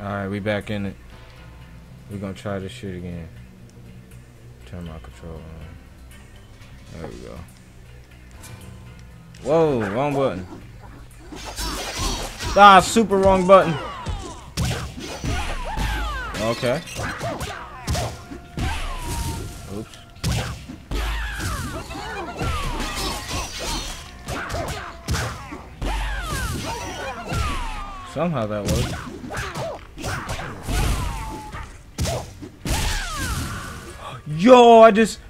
Alright, we back in it. we gonna try this shit again. Turn my control on. There we go. Whoa, wrong button. Ah, super wrong button. Okay. Oops. Somehow that worked. Yo, I just...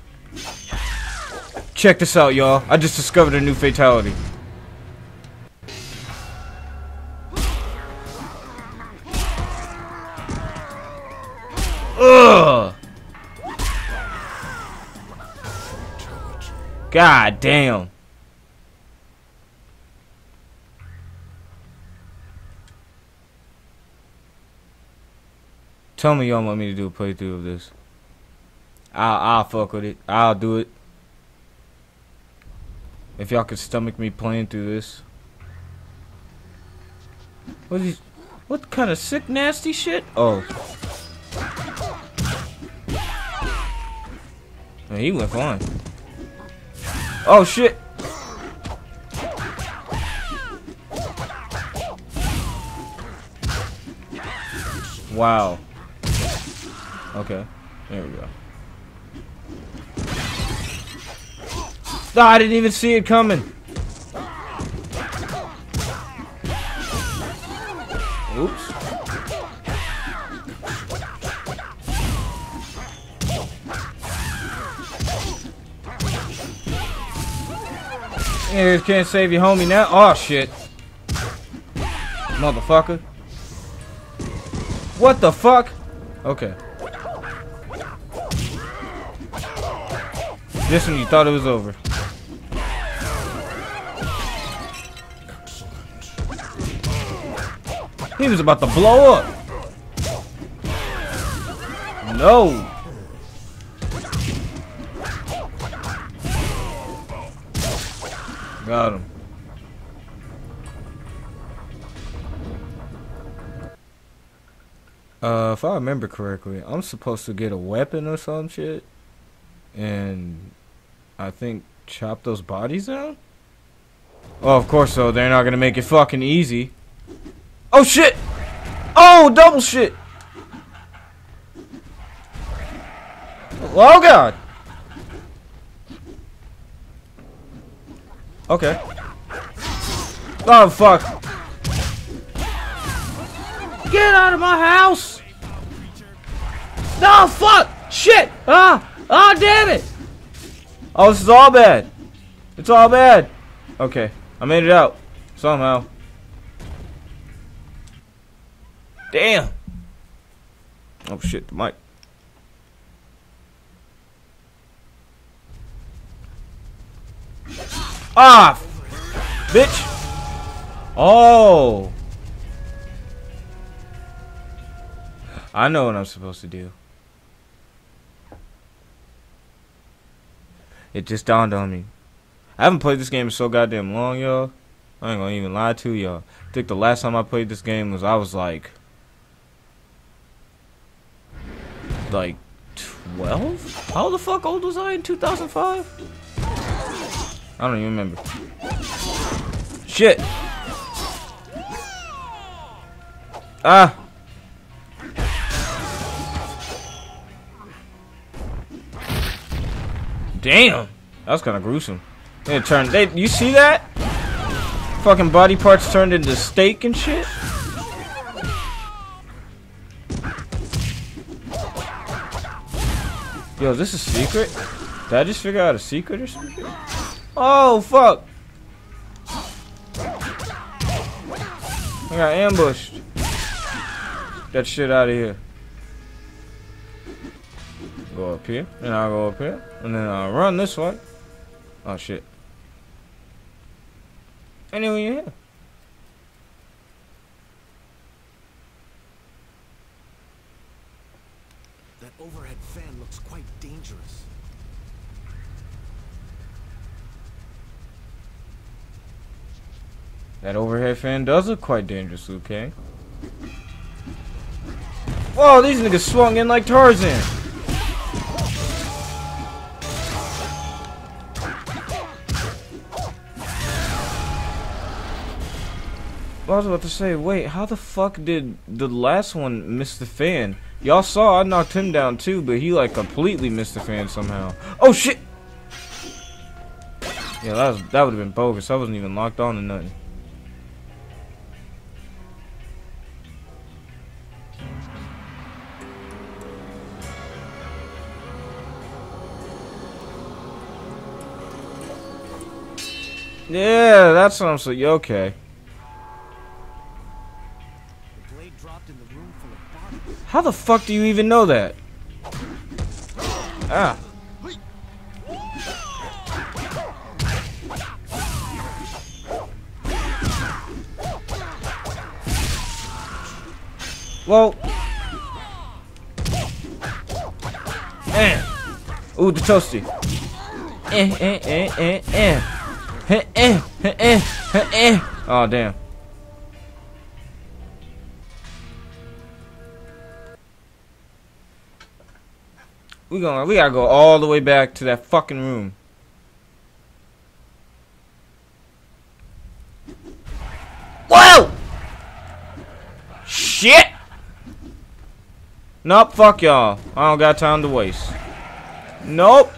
Check this out, y'all. I just discovered a new fatality. Ugh! God damn. Tell me y'all want me to do a playthrough of this. I'll, I'll fuck with it. I'll do it. If y'all could stomach me playing through this. What is what kind of sick nasty shit? Oh. Man, he went fine. Oh shit. Wow. Okay. There we go. Oh, I didn't even see it coming. Oops. Yeah, can't save your homie now. Oh shit. Motherfucker. What the fuck? Okay. This one you thought it was over. He was about to blow up. No. Got him. Uh, if I remember correctly, I'm supposed to get a weapon or some shit, and I think chop those bodies down. Oh, of course so. They're not gonna make it fucking easy. Oh shit! Oh, double shit! Oh god! Okay. Oh fuck! Get out of my house! No fuck! Shit! Ah! Ah damn it! Oh, this is all bad. It's all bad. Okay, I made it out somehow. Damn. Oh shit, the mic. Ah, bitch. Oh. I know what I'm supposed to do. It just dawned on me. I haven't played this game in so goddamn long, y'all. I ain't gonna even lie to y'all. I think the last time I played this game was I was like like 12? How the fuck old was I in 2005? I don't even remember. Shit. Ah. Damn. That was kind of gruesome. They turned. They. You see that? Fucking body parts turned into steak and shit. Yo, is this a secret? Did I just figure out a secret or something? Oh, fuck! I got ambushed. That shit out of here. Go up here, and I'll go up here, and then I'll run this way. Oh shit. Anyway, yeah. Overhead fan looks quite dangerous. That overhead fan does look quite dangerous, okay? Eh? Whoa, these niggas swung in like Tarzan. I was about to say, wait, how the fuck did the last one miss the fan? Y'all saw I knocked him down too, but he like completely missed the fan somehow. Oh shit! Yeah, that was that would have been bogus. I wasn't even locked on to nothing. Yeah, that's what I'm saying. Okay. How the fuck do you even know that? Ah. Well. Eh. Ooh, the toasty. Eh, eh, eh, eh, eh. Eh, eh, eh, eh, eh, eh. Oh, damn. We gonna we gotta go all the way back to that fucking room. Whoa! Shit! Nope, fuck y'all. I don't got time to waste. Nope.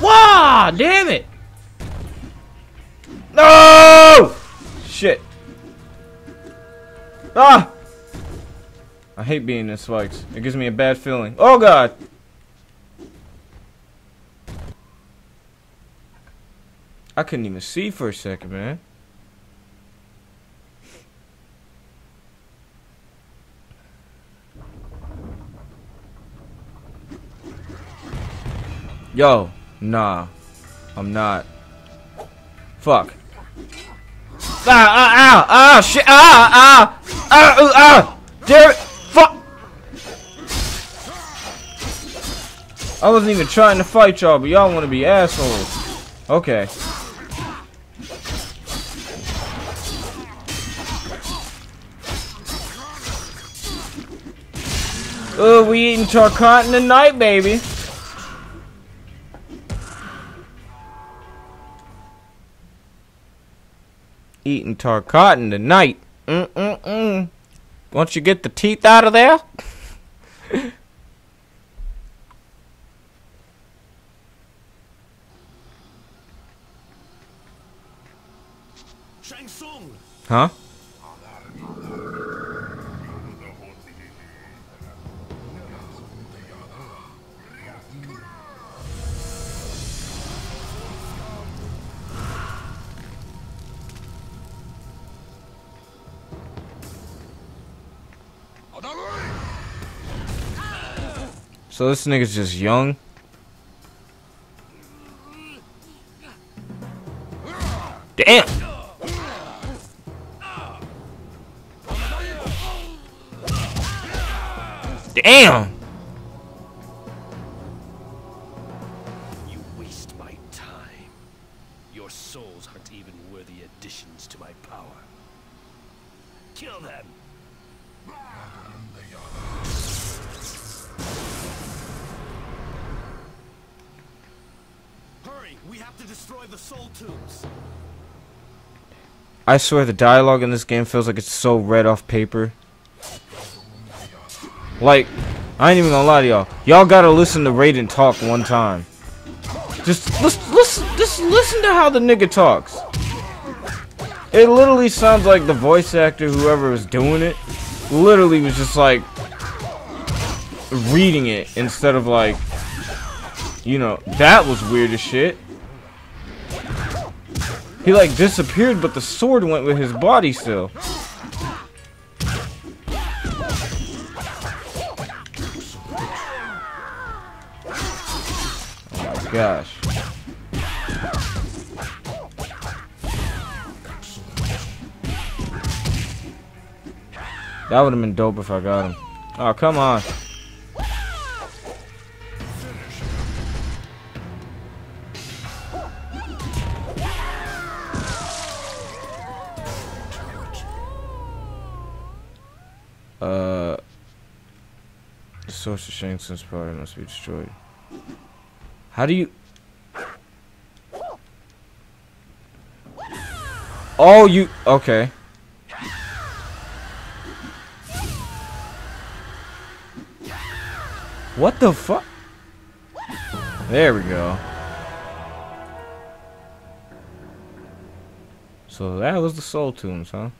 Wow, damn it! No! Shit. Ah! I hate being in spikes. It gives me a bad feeling. Oh god! I couldn't even see for a second, man. Yo, nah. I'm not. Fuck. Ah, ah, ah, ah, shit, ah, ah, ah, ooh, ah, damn it, I wasn't even trying to fight y'all, but y'all want to be assholes. Okay. Oh, we eating tarkatan tonight, baby. Eating tarkatan tonight. Mm-mm-mm. Once you get the teeth out of there. Shang Tsung! Huh? So this nigga's just young. Damn. Damn. You waste my time. Your souls aren't even worthy additions to my power. Kill them! Hurry! We have to destroy the soul tubes! I swear the dialogue in this game feels like it's so read off paper. Like, I ain't even gonna lie to y'all. Y'all gotta listen to Raiden talk one time. Just listen, listen, just listen to how the nigga talks. It literally sounds like the voice actor, whoever was doing it, literally was just like reading it instead of like, you know, that was weird as shit. He like disappeared, but the sword went with his body still. Gosh. That would have been dope if I got him. Oh, come on. Uh, the source of Shang Tsung's power must be destroyed. How do you? Oh, you okay? What the fuck? There we go. So that was the soul tombs, huh?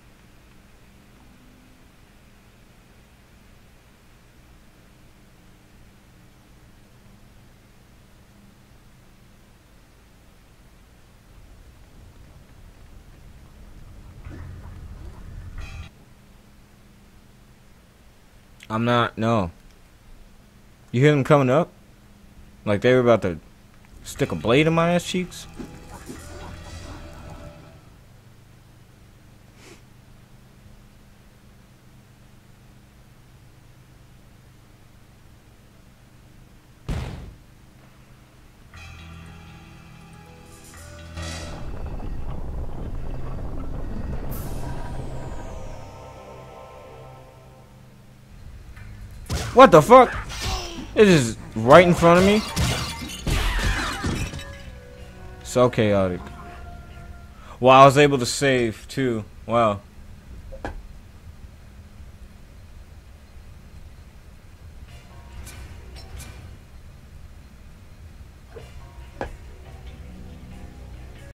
I'm not, no. You hear them coming up? Like they were about to stick a blade in my ass cheeks? What the fuck? It is right in front of me. So chaotic. Wow, I was able to save too. Wow.